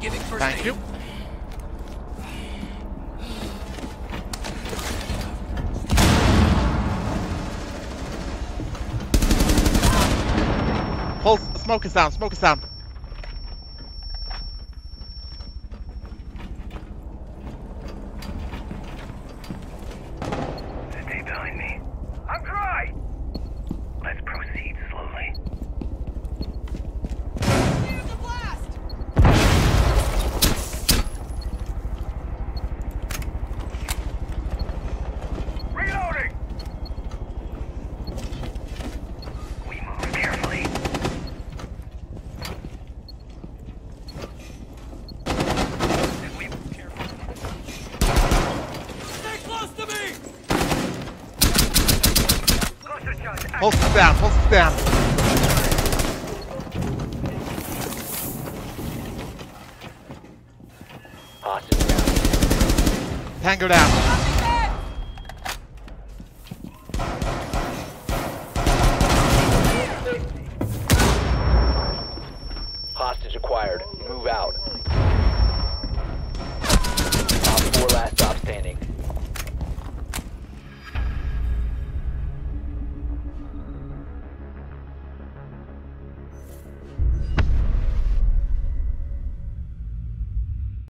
Giving first Thank aid. you. Pulse. smoke is down, smoke is down. Hostiles down, hostiles down. Down. Tango down. Hostage acquired. Move out. Op 4 last stop standing.